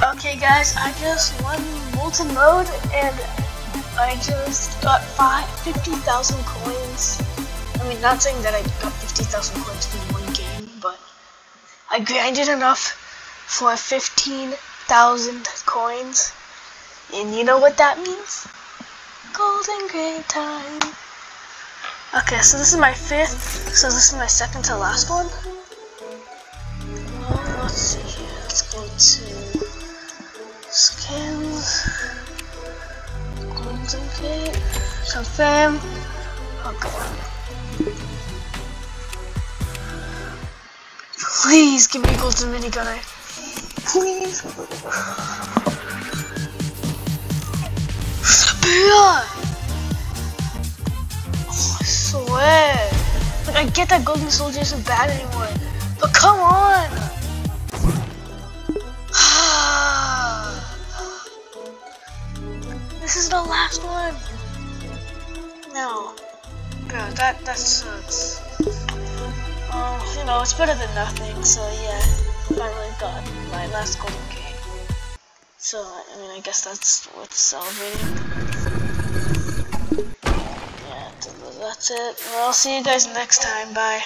Okay guys, I just won Molten Mode and I just got five, 50,000 coins. I mean, not saying that I got 50,000 coins in one game, but I grinded enough for 15,000 coins. And you know what that means? Golden Crate Time. Okay, so this is my fifth, so this is my second to last one. Gate, confirm, okay. Please give me a golden minigun, please. Oh, i swear. Like, I get that Golden Soldier isn't bad anymore, this is the last one. No, bro, that that sucks. Um, you know, it's better than nothing. So yeah, finally got my last golden key. So I mean, I guess that's what's celebrating Yeah, that's it. Well, I'll see you guys next time. Bye.